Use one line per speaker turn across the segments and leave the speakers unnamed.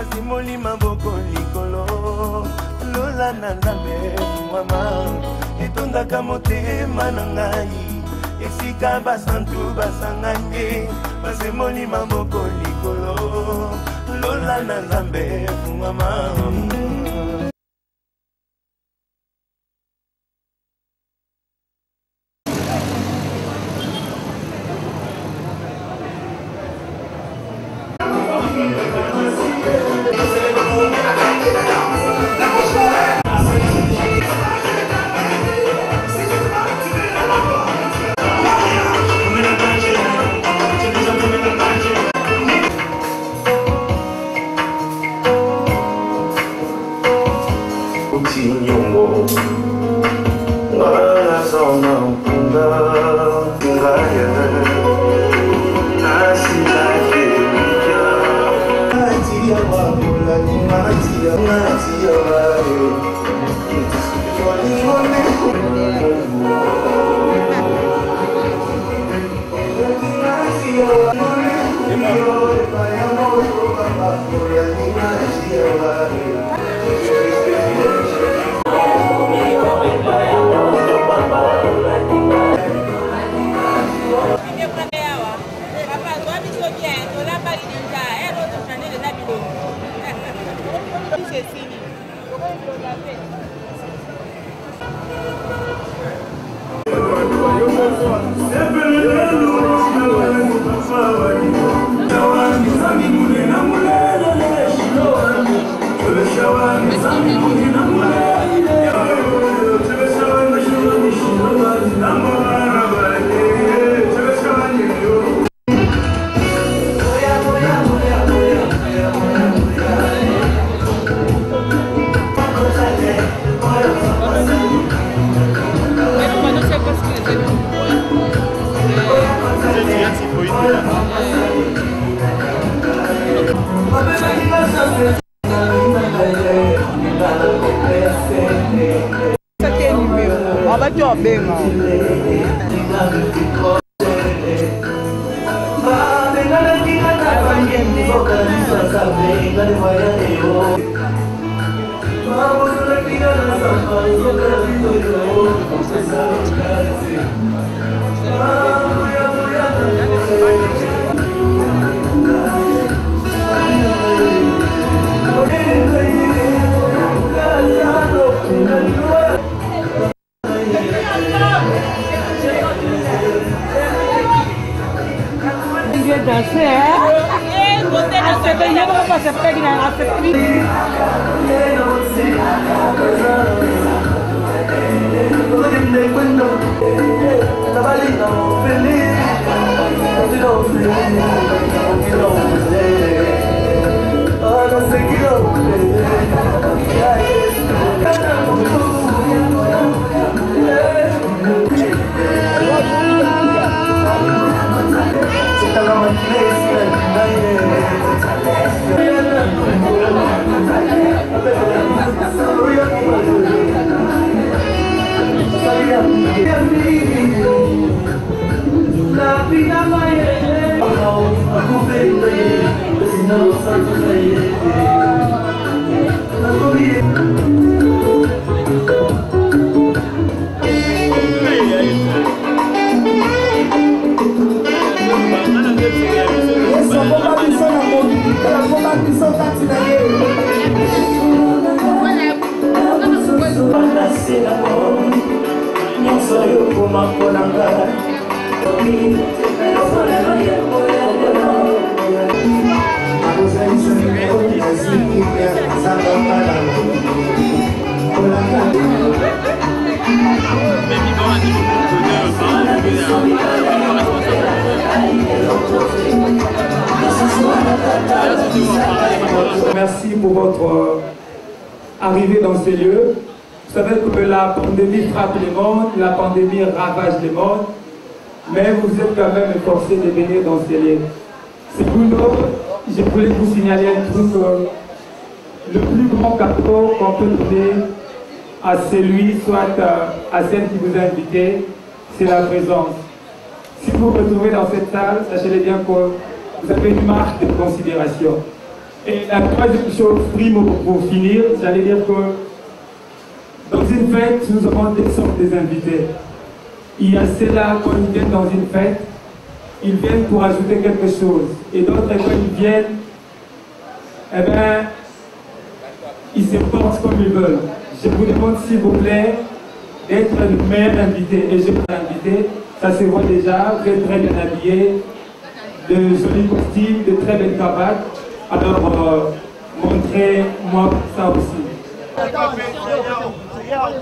basimoli maboko likolo lola na nzambe mama. Etondaka motema na ngai esika basantu basangani. Basemoli maboko likolo lola na nzambe mama
ces. Vous savez que la pandémie frappe le monde, la pandémie ravage le monde, mais vous êtes quand même forcés de venir dans ces lieux. Nous, je voulais vous signaler un truc. euh, le plus grand cadeau qu'on peut donner à celui, soit euh, à celle qui vous a invité, c'est la présence. Si vous vous retrouvez dans cette salle, sachez bien que vous avez une marque de considération.
Et la troisième chose, primo pour finir, j'allais dire que une fête, nous avons des sortes des invités. Il y a ceux-là, quand ils viennent dans une fête, ils viennent pour ajouter quelque chose. Et d'autres, quand ils viennent, eh bien, ils se portent comme ils veulent. Je vous demande, s'il vous plaît, d'être le meilleur invité. Et je vais invité, ça se voit déjà, vous êtes très bien habillés, de jolis costumes, de très belles cravates. Alors, euh, montrez-moi ça aussi.
Aujourd'hui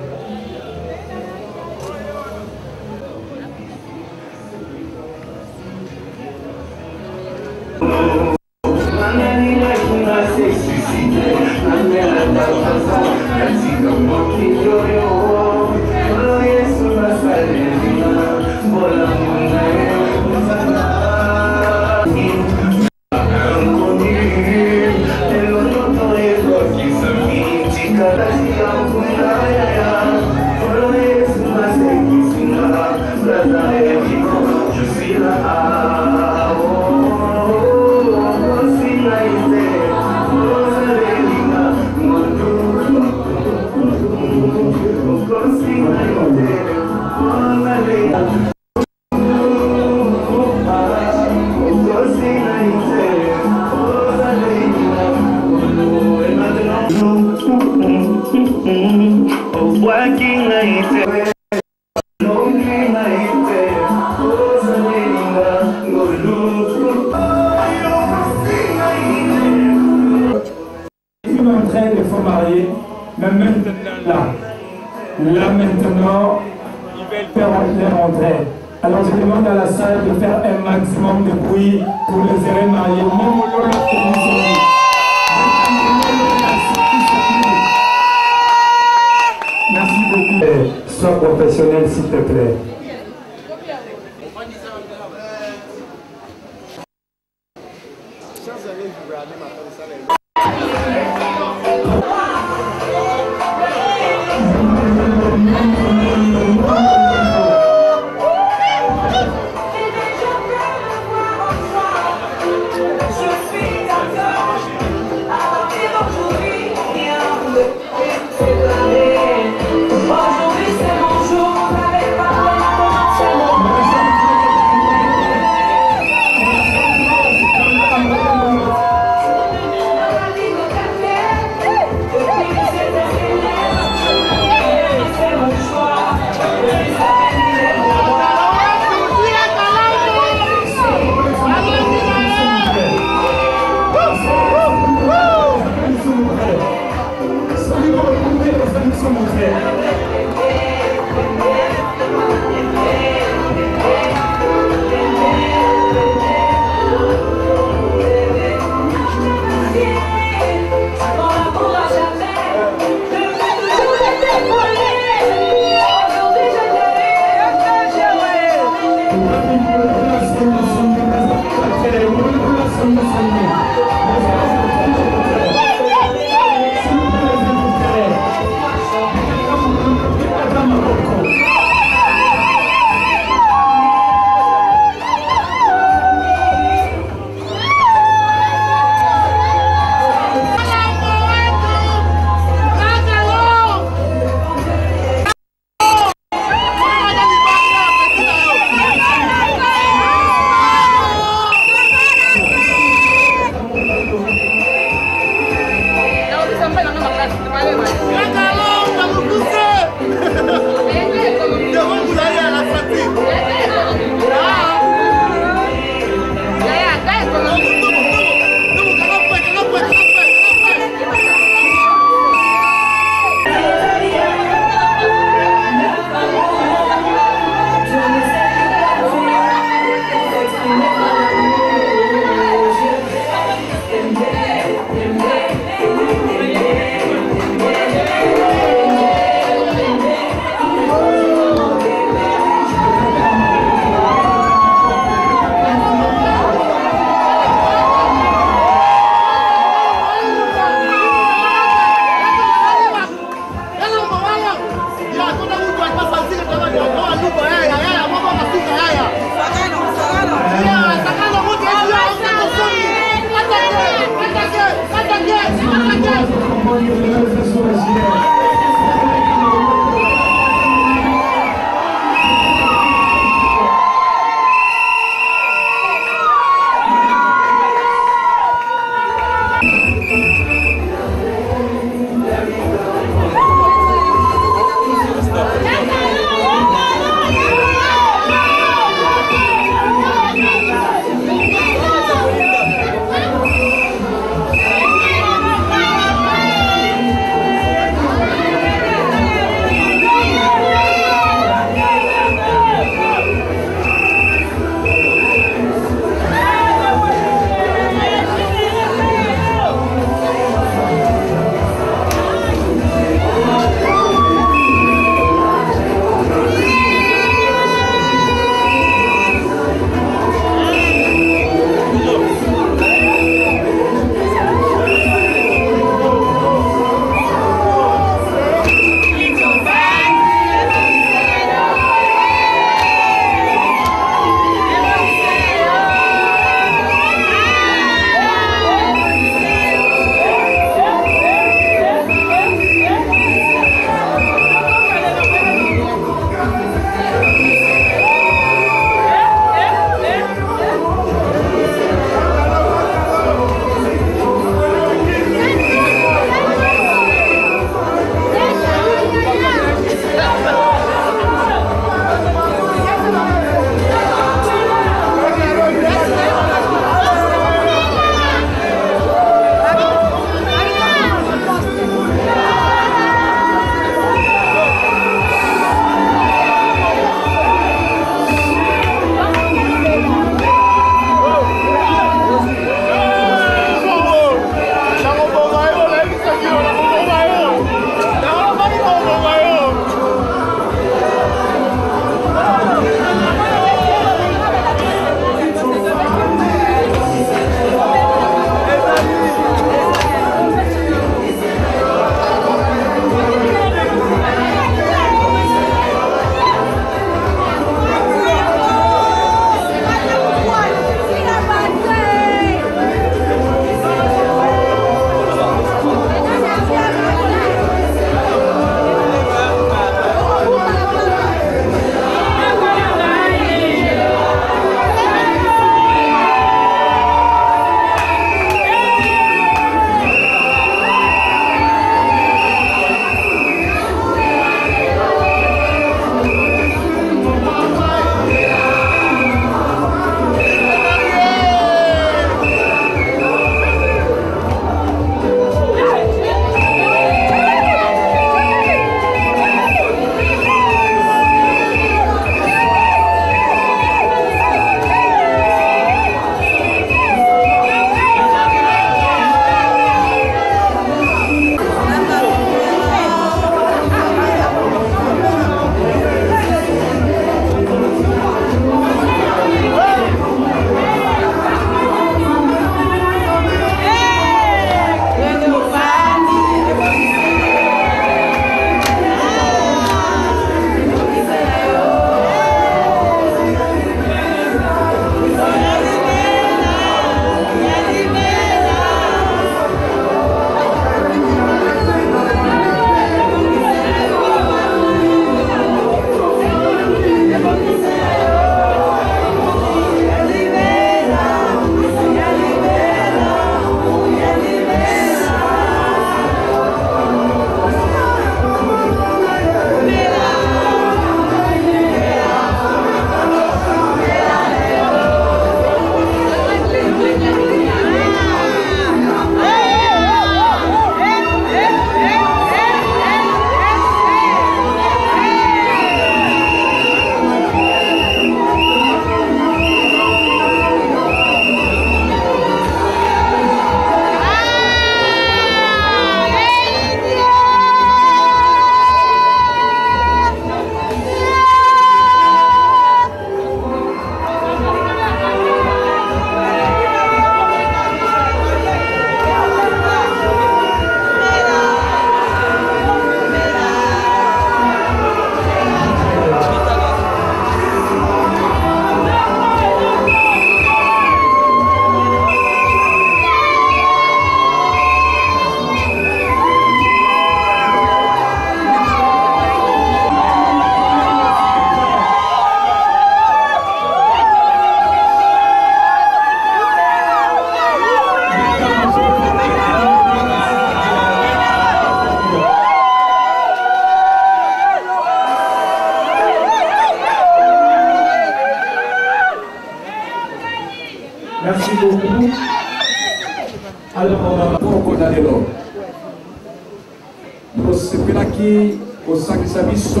tosepelaki kosangisa biso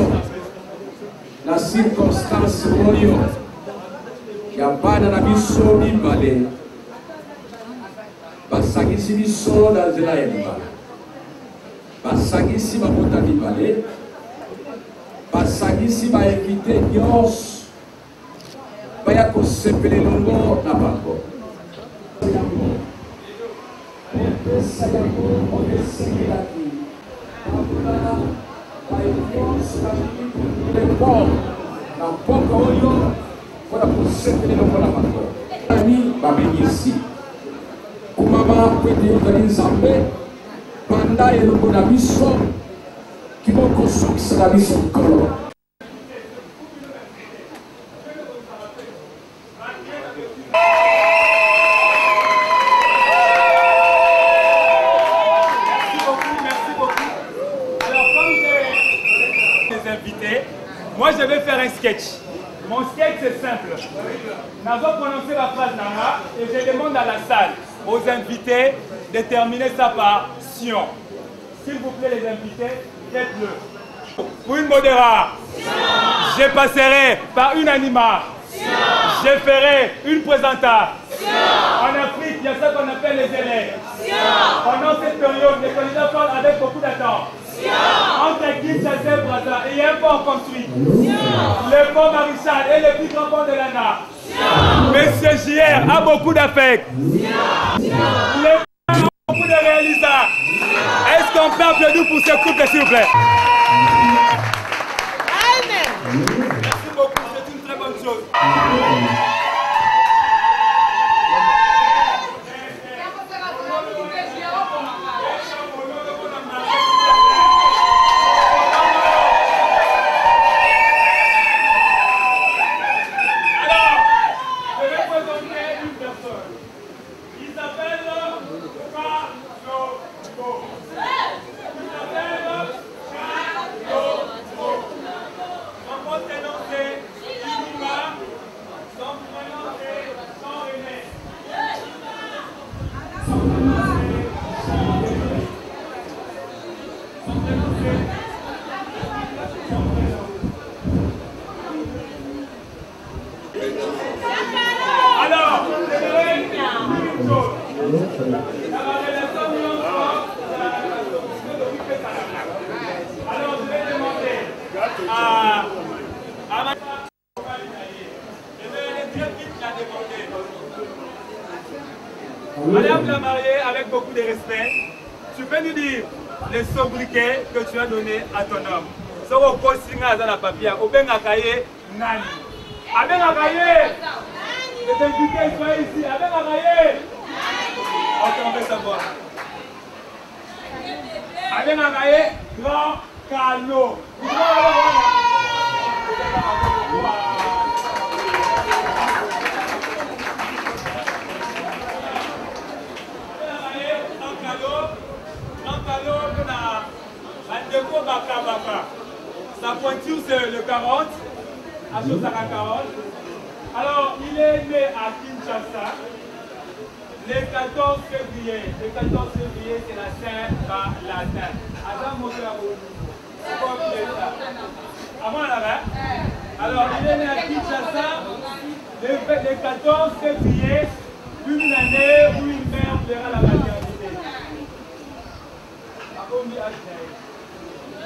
na circonstance oyo ya bana na biso mibale. Basangisi biso na nzela ya libala basangisi babota mibale. Basangisi bainvite nyonso. Baya kosepela elongo na bango Seigneur, on est signé la vie. Abula, by Dios, la vie, le corps, la boca, oyo, voilà pour s'ételer le voilà maintenant. Ami, babenyesi. Kumama, kwete yozali nzambe, banda elongo na biso, kiboko sokisa na biso nkolo.
Sketch. Mon sketch c'est simple. Nous allons prononcer la phrase Nana et je demande à la salle, aux invités, de terminer ça par Sion. S'il vous plaît, les invités, faites-le. Pour une modéra, je passerai par une anima. Je ferai une présentation. En Afrique, il y a ça qu'on appelle les élèves. Pendant cette période, les candidats parlent avec beaucoup d'attente. Entre Kinshasa et Brazza, il y a un pont construit. Le pont Maréchal est le plus grand pont de l'ANA. Monsieur JR a beaucoup d'affect. Le pont a beaucoup de réalisateurs. Est-ce qu'on peut applaudir pour ce couple, s'il vous plaît? Merci tobengaka ye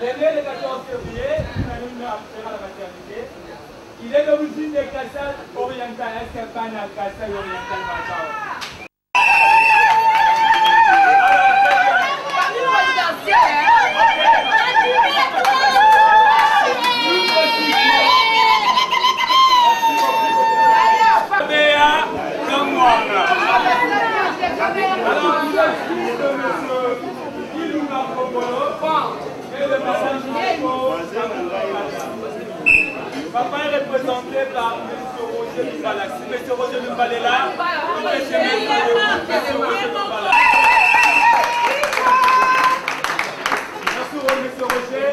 L'aîné le 14 février, l'année après la maternité, il est d'origine de Kassal oriental. Est-ce qu'il n'y a pas un Kassal oriental représenté par M. Roger Mbala. Si M. Roger Mbala est là, M. Roger Merci Roger,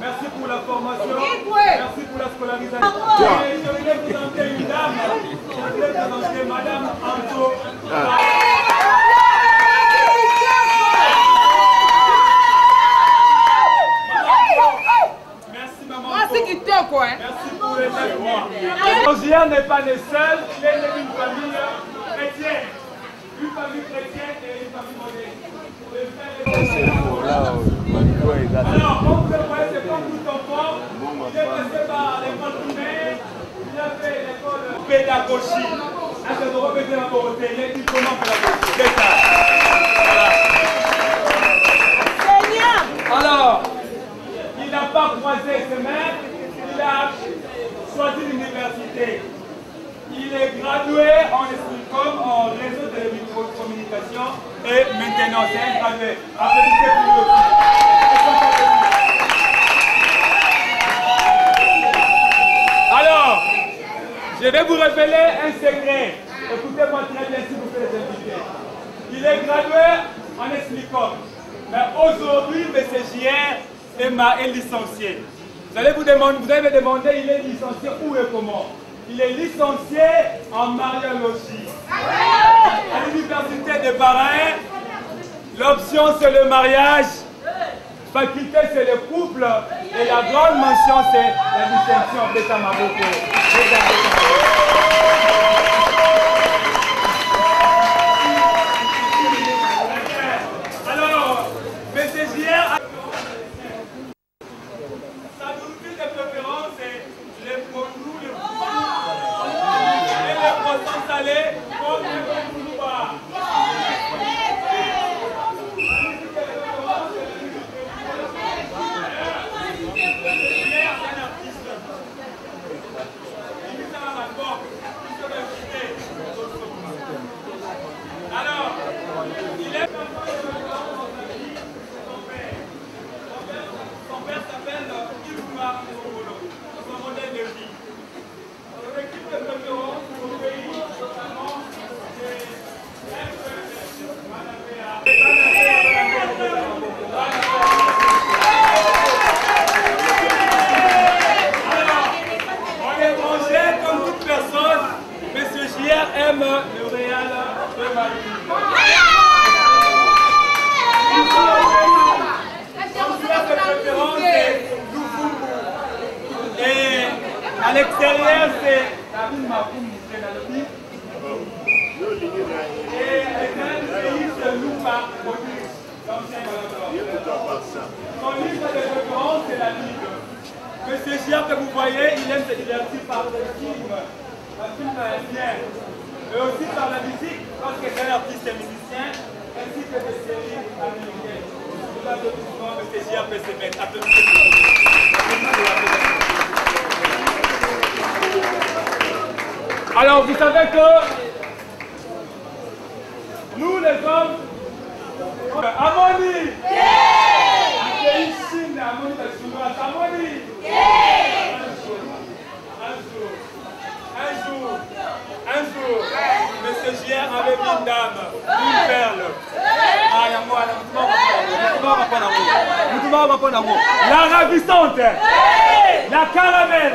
merci pour la formation, merci pour la scolarisation. Je voulais présenter une dame, Madame Anto. Merci maman. Merci Merci Rosière n'est pas né seul, il est né d'une famille chrétienne. Une famille chrétienne et une famille moderne. Alors, comme vous voyez, c'est comme tout enfant. Il est passé par l'école primaire, il a fait l'école pédagogie. Ah, je dois répéter encore au télé, il comment pédagogie. C'est ça. Voilà. Alors, il n'a pas croisé ses mains, il a choisi l'université. Il est gradué en Escom, en réseau de microcommunication et maintenant c'est un gradué. Alors, je vais vous révéler un secret. Écoutez-moi très bien si vous faites les invités. Il est gradué en Escom. Mais aujourd'hui, M. Ma- est licencié. Vous allez, vous, demander, vous allez me demander, il est licencié où et comment? Il est licencié en mariologie. À l'université de Bahreïn, l'option c'est le mariage, faculté c'est le couple, et la grande mention c'est la distinction d'État Maroko. Alors, M. JR sa nourriture de préférence, c'est les produits, les et les poissons salés comme les boulouba. Alors, il est son père s'appelle Ivouma Songolo, son modèle de vie. Son équipe de préférence au pays, notamment, c'est Alors, on est branché comme toute personne. Monsieur JR aime le Real de Madrid. Son club de préférence, c'est Lufumbu. Et à l'extérieur, c'est la ville Makoum, c'est dans le pays. Et à l'extérieur du pays, c'est Lupa, l'ancien gouvernement. Son livre de préférence, c'est la Ligue. Monsieur Gia, que vous voyez, il aime se divertir par le film, un film indien, mais aussi par la musique, parce que c'est un artiste et musicien, ainsi que des séries américaines. Nous applaudissons Monsieur Gia peut se mettre. Applaudissez pour lui. Alors, vous savez que nous, les hommes, Amoni! Chine, Amoni, chinoise. Amoni! Un jour, un jour, un jour, un jour, Avait une dame, une perle. Ah. La ravissante, la caramel,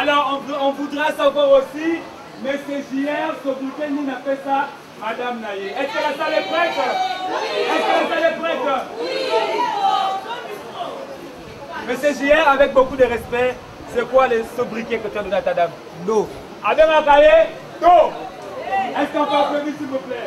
Alors on, on voudra savoir aussi, Monsieur JR, sobriquet nous a fait ça, Madame Naye. Est-ce que la salle est prête? Est-ce que la salle est prête? Monsieur JR, avec beaucoup de respect, c'est quoi le sobriquet que tu as donné à ta dame?
No.
Abengaka ye, Do Est-ce qu'on peut applaudir s'il vous plaît?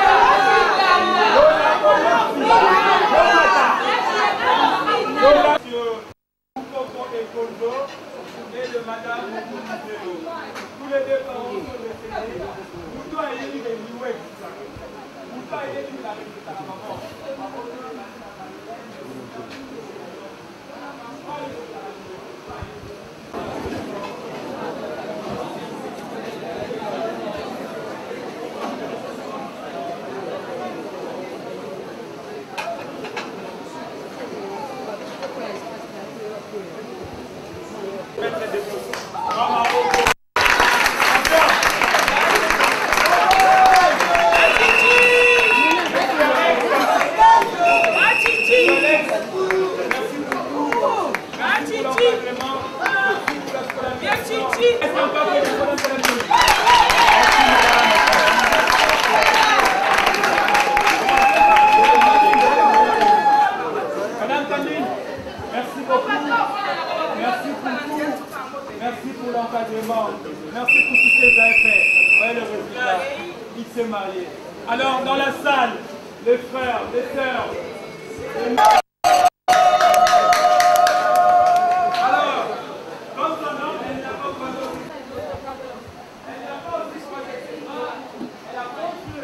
et de Madame Moukouzelo. Tous les deux parents sont décédés. Moutou a élu les Nioué. A élu la république la maman. Madame Camille, merci beaucoup. Merci pour tout. Merci pour l'encadrement. Merci pour tout ce que vous avez fait. Vous voyez le résultat. Il s'est marié. Alors, dans la salle, les frères, les sœurs. les mères. Alors, comme son nom, elle n'a pas choisi. Elle n'a pas aussi choisi. Elle a construit le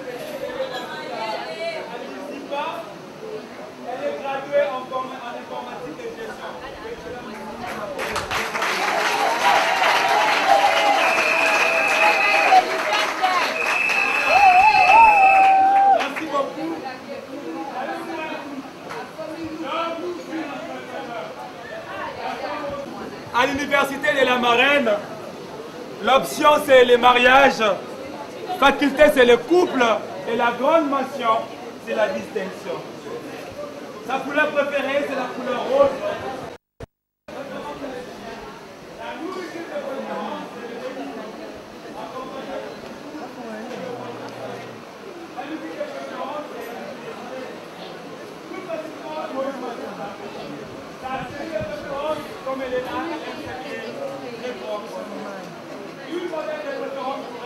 Elle ne dit pas. Elle est graduée en, com- en informatique et gestion. Merci beaucoup. À l'université de la Marraine, l'option c'est les mariages, faculté c'est le couple et la grande mention c'est la distinction. Sa couleur préférée, c'est la couleur rose est là, elle s'habille très propre. Une modèle de préférence pour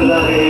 Hallelujah.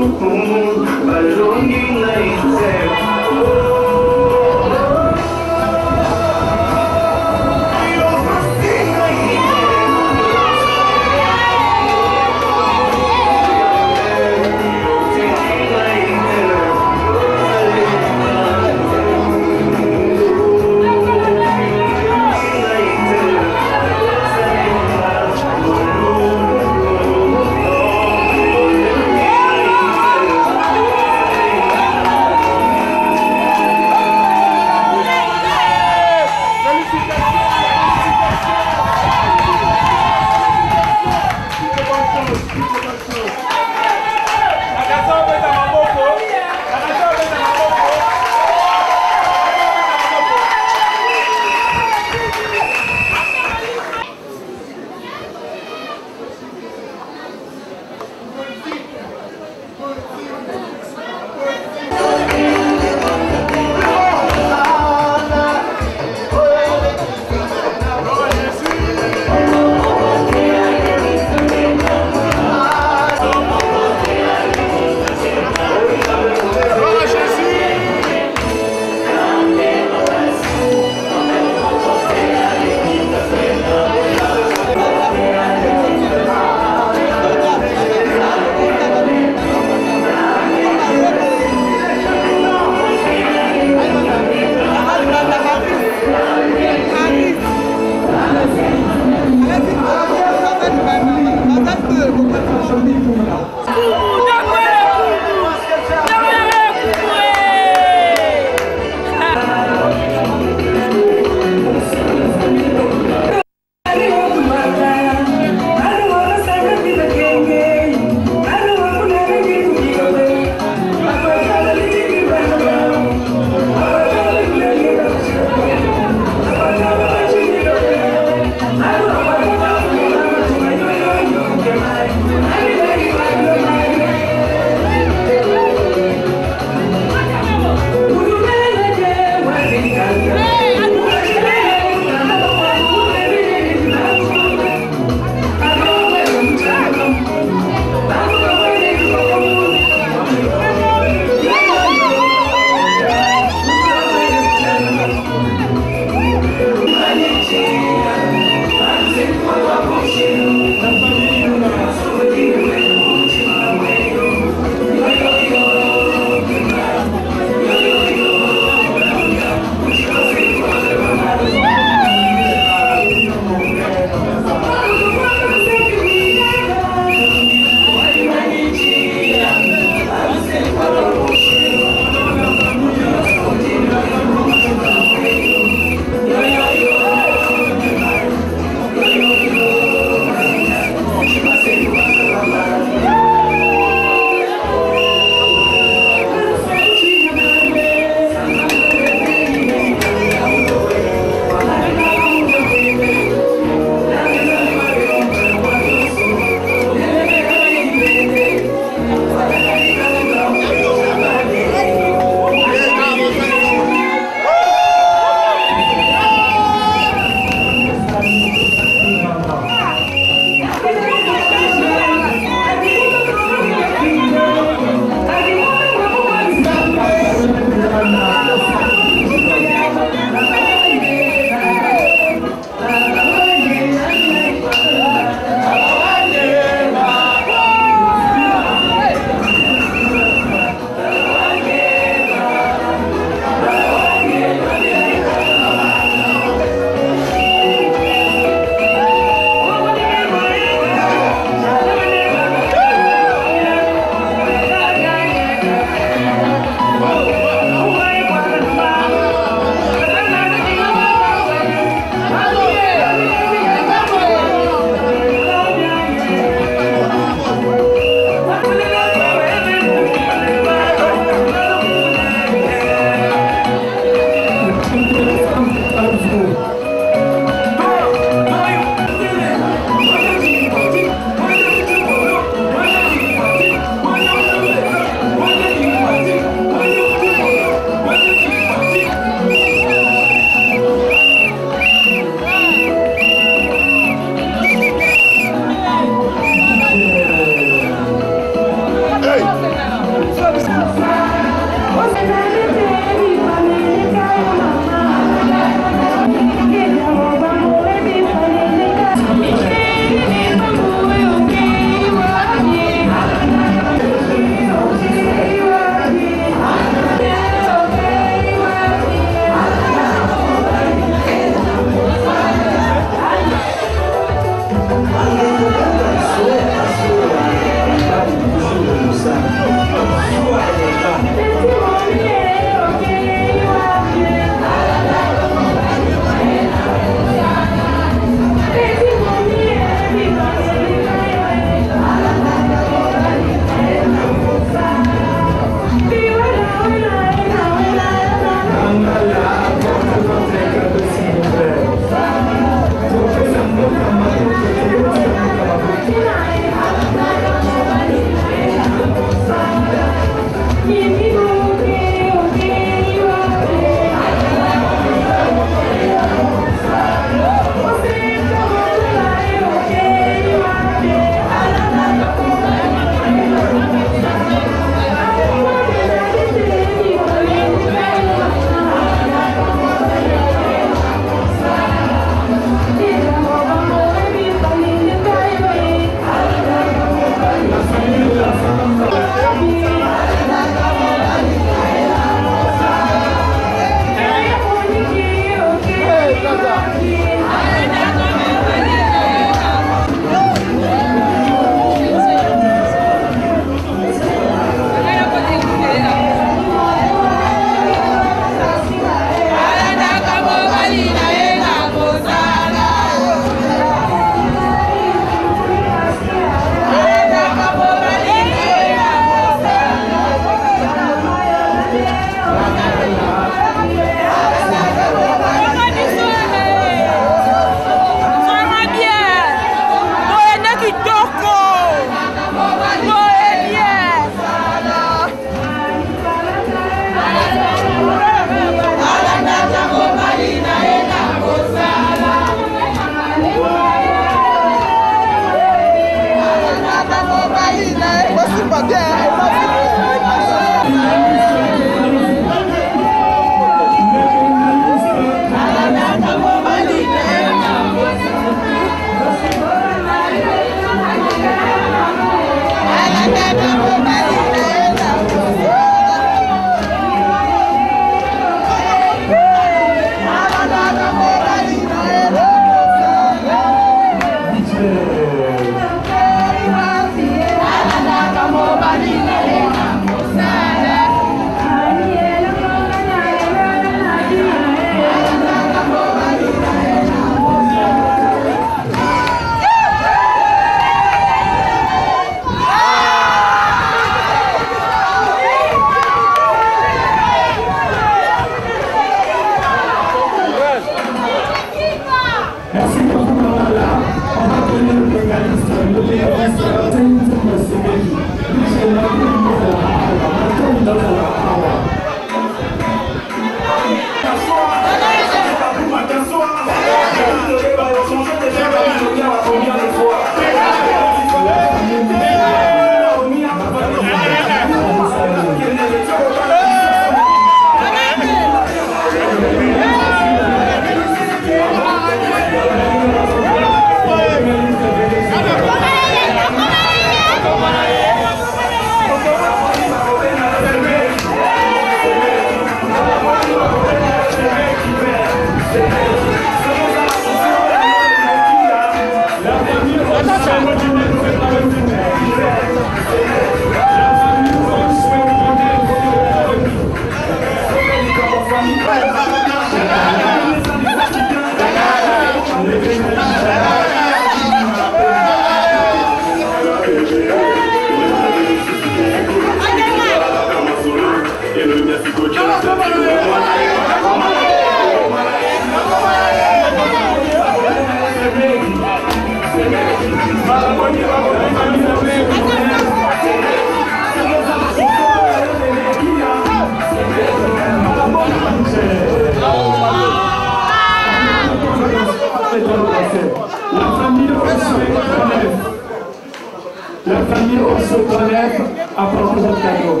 La famille Ossokonef a proposé un cadeau.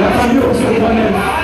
La famille Ossokonef. Inatta